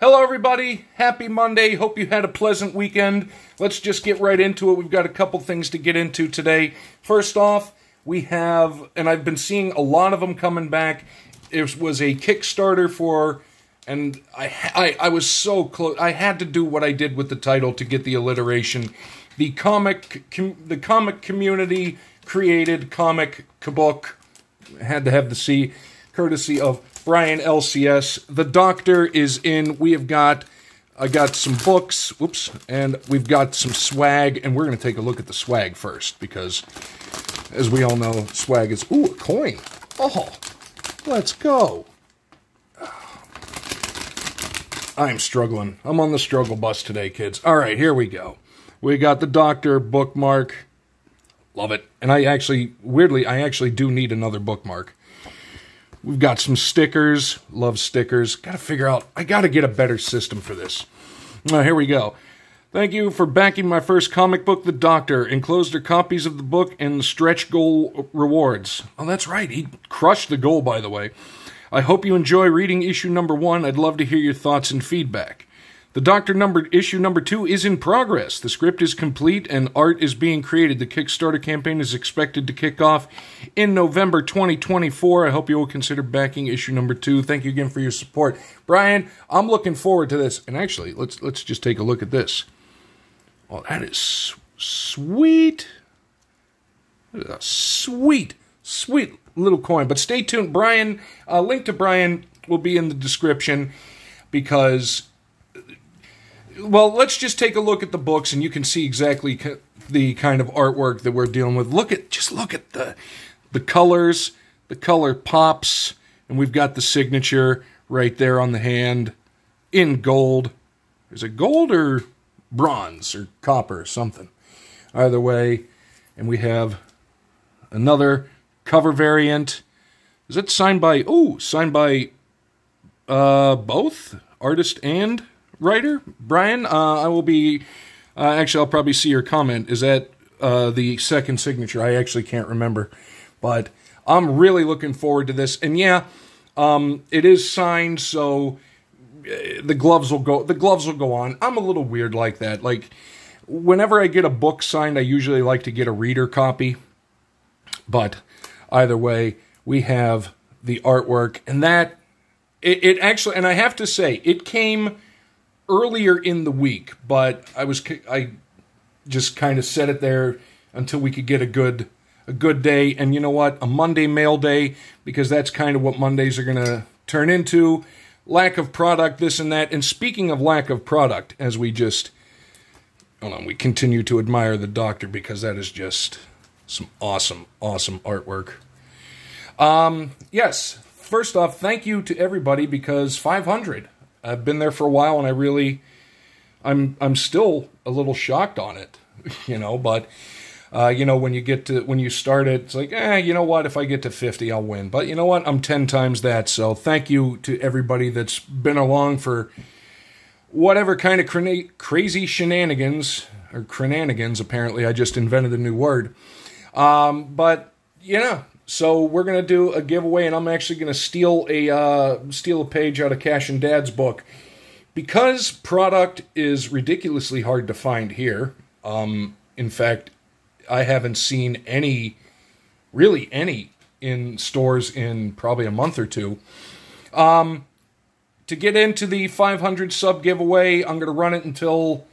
Hello, everybody. Happy Monday. Hope you had a pleasant weekend. Let's just get right into it. We've got a couple things to get into today. First off, we have, and I've been seeing a lot of them coming back. It was a Kickstarter for, and I, I, I was so close. I had to do what I did with the title to get the alliteration. The comic, com, the comic community created comic book. Had to have the C, courtesy of Brian LCS. The Doctor is in. We have got, I got some books, whoops, and we've got some swag, and we're going to take a look at the swag first because, as we all know, swag is, ooh, a coin. Oh, let's go. I'm struggling. I'm on the struggle bus today, kids. All right, here we go. We got the Doctor bookmark. Love it. And I actually, weirdly, I actually do need another bookmark. We've got some stickers. Love stickers. Got to figure out, I got to get a better system for this. Now, here we go. Thank you for backing my first comic book, The Doctor. Enclosed are copies of the book and the stretch goal rewards. Oh, that's right. He crushed the goal, by the way. I hope you enjoy reading issue number one. I'd love to hear your thoughts and feedback. The Doctor number issue number two is in progress. The script is complete and art is being created. The Kickstarter campaign is expected to kick off in November 2024. I hope you will consider backing issue number two. Thank you again for your support, Brian. I'm looking forward to this. And actually, let's let's just take a look at this. Oh, that is sweet. sweet, sweet little coin. But stay tuned, Brian. A link to Brian will be in the description because well, let's just take a look at the books, and you can see exactly the kind of artwork that we're dealing with. Look at just look at the the colors, the color pops, and we've got the signature right there on the hand in gold. Is it gold or bronze or copper or something? Either way, and we have another cover variant. Is it signed by? Oh, signed by uh, both artist and writer, Brian. Uh, I will be. Uh, actually, I'll probably see your comment. Is that uh, the second signature? I actually can't remember, but I'm really looking forward to this. And yeah, um, it is signed, so uh, the gloves will go. The gloves will go on. I'm a little weird like that. Like whenever I get a book signed, I usually like to get a reader copy. But either way, we have the artwork, and that it, it actually, and I have to say, it came earlier in the week, but I was I just kind of set it there until we could get a good a good day. And you know what? A Monday mail day because that's kind of what Mondays are going to turn into. Lack of product, this and that. And speaking of lack of product, as we just hold on, we continue to admire the doctor because that is just some awesome, awesome artwork. Um, yes, first off, thank you to everybody because 500 I've been there for a while, and I really, I'm I'm still a little shocked on it, you know. But uh, you know, when you get to when you start it, it's like, eh, you know what? If I get to fifty, I'll win. But you know what? I'm ten times that. So thank you to everybody that's been along for whatever kind of crazy shenanigans or crananigans. Apparently, I just invented a new word. Um, but you know, so we're gonna do a giveaway, and I'm actually gonna steal a uh, steal a page out of Cash and Dad's book because product is ridiculously hard to find here. Um, in fact, I haven't seen any, really any, in stores in probably a month or two. Um, to get into the 500 sub giveaway, I'm gonna run it until.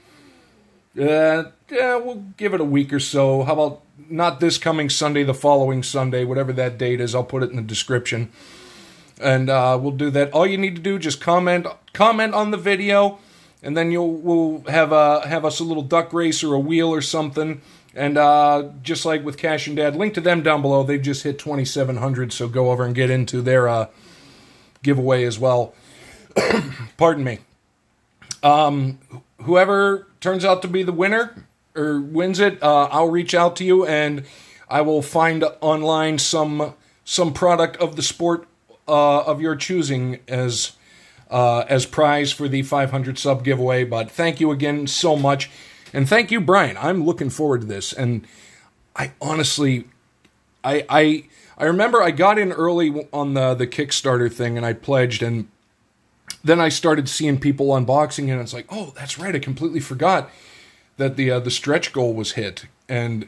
Uh, yeah, we'll give it a week or so. How about not this coming Sunday, the following Sunday, whatever that date is. I'll put it in the description, and uh, we'll do that. All you need to do just comment comment on the video, and then you'll we'll have uh, have us a little duck race or a wheel or something. And uh, just like with Cash and Dad, link to them down below. They've just hit 2,700, so go over and get into their uh, giveaway as well. Pardon me. Um, whoever turns out to be the winner, or wins it, uh, I'll reach out to you and I will find online some some product of the sport uh, of your choosing as uh, as prize for the 500 sub giveaway. But thank you again so much, and thank you, Brian. I'm looking forward to this, and I honestly, I I I remember I got in early on the the Kickstarter thing, and I pledged, and then I started seeing people unboxing, it, and it's like, oh, that's right, I completely forgot that the uh, the stretch goal was hit, and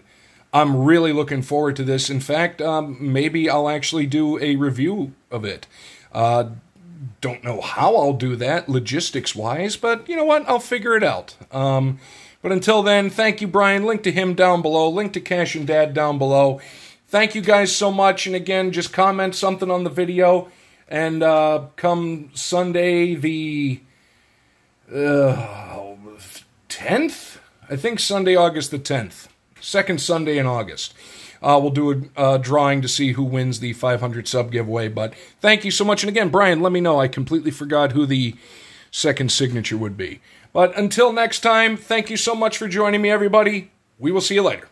I'm really looking forward to this. In fact, um, maybe I'll actually do a review of it. Uh, don't know how I'll do that logistics wise, but you know what? I'll figure it out. Um, but until then, thank you, Brian. Link to him down below. Link to Cash and Dad down below. Thank you guys so much. And again, just comment something on the video. And uh, come Sunday, the uh, 10th? I think Sunday, August the 10th. Second Sunday in August. Uh, we'll do a drawing to see who wins the 500 sub giveaway. But thank you so much. And again, Brian, let me know. I completely forgot who the second signature would be. But until next time, thank you so much for joining me, everybody. We will see you later.